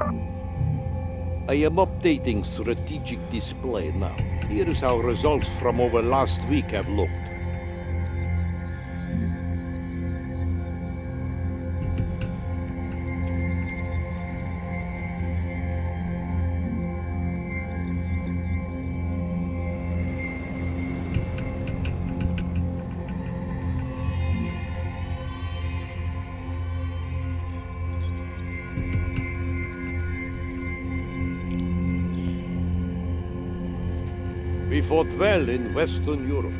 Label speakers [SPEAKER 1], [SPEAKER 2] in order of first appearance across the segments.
[SPEAKER 1] I am updating strategic display now. Here is how results from over last week have looked. We fought well in Western Europe.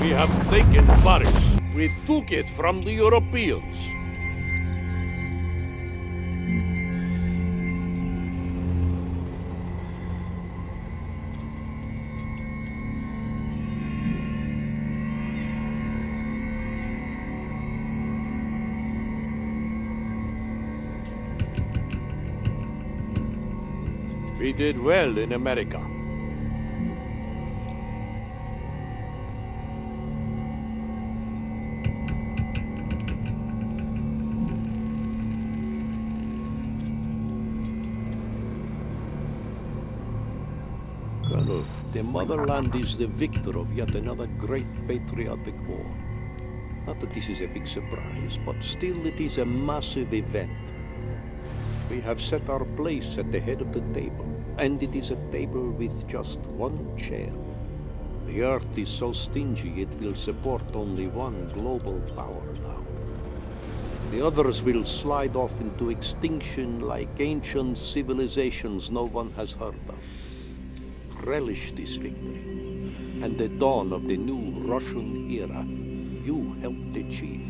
[SPEAKER 1] We have taken Paris. We took it from the Europeans. We did well in America. Colonel, the motherland is the victor of yet another great patriotic war. Not that this is a big surprise, but still it is a massive event. We have set our place at the head of the table, and it is a table with just one chair. The Earth is so stingy it will support only one global power now. The others will slide off into extinction like ancient civilizations no one has heard of. Relish this victory, and the dawn of the new Russian era you helped achieve.